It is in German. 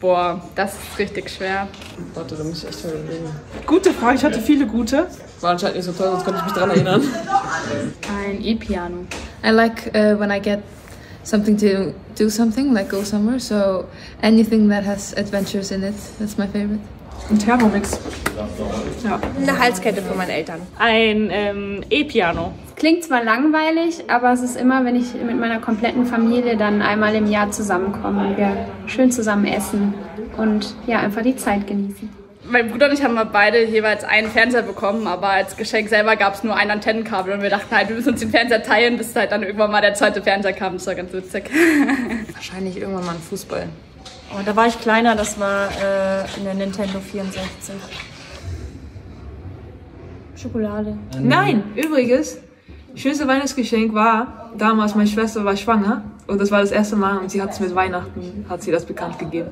Boah, das ist richtig schwer. Warte, da muss ich echt mal überlegen. Gute Frage, ich hatte viele gute. War anscheinend nicht so toll, sonst konnte ich mich dran erinnern. Ein E-Piano. I like uh, when I get something to do something, like go somewhere. So anything that has adventures in it, that's my favorite. Ein Thermomix. Ja. Eine Halskette von meinen Eltern. Ein ähm, E-Piano. Klingt zwar langweilig, aber es ist immer, wenn ich mit meiner kompletten Familie dann einmal im Jahr zusammenkomme und wir schön zusammen essen und ja, einfach die Zeit genießen. Mein Bruder und ich haben mal beide jeweils einen Fernseher bekommen, aber als Geschenk selber gab es nur ein Antennenkabel und wir dachten halt, wir müssen uns den Fernseher teilen, bis halt dann irgendwann mal der zweite Fernseher kam. Das war ganz witzig. Wahrscheinlich irgendwann mal ein Fußball. Oh, da war ich kleiner, das war äh, eine Nintendo 64. Schokolade. Nein, übrigens, schönste Weihnachtsgeschenk war, damals meine Schwester war schwanger und das war das erste Mal und sie hat es mit Weihnachten, hat sie das bekannt gegeben.